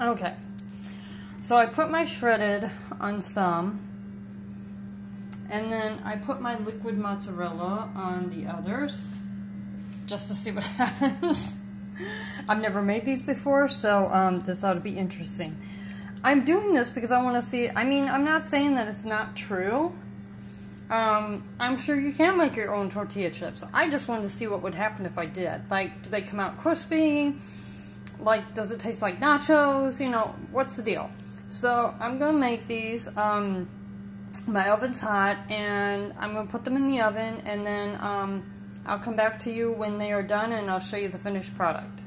Okay. So I put my shredded on some. And then I put my liquid mozzarella on the others. Just to see what happens. I've never made these before, so um, this ought to be interesting. I'm doing this because I want to see, I mean, I'm not saying that it's not true. Um, I'm sure you can make your own tortilla chips. I just wanted to see what would happen if I did. Like, do they come out crispy? Like, does it taste like nachos? You know, what's the deal? So, I'm going to make these. Um, my oven's hot, and I'm going to put them in the oven, and then um, I'll come back to you when they are done, and I'll show you the finished product.